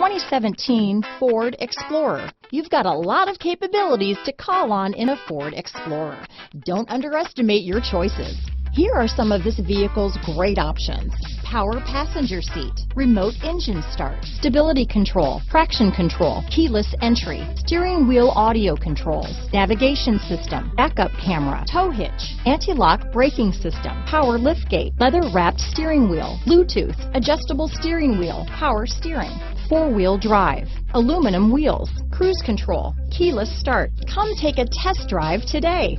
2017 Ford Explorer. You've got a lot of capabilities to call on in a Ford Explorer. Don't underestimate your choices. Here are some of this vehicle's great options. Power passenger seat, remote engine start, stability control, traction control, keyless entry, steering wheel audio controls, navigation system, backup camera, tow hitch, anti-lock braking system, power liftgate, leather wrapped steering wheel, Bluetooth, adjustable steering wheel, power steering, four-wheel drive, aluminum wheels, cruise control, keyless start. Come take a test drive today.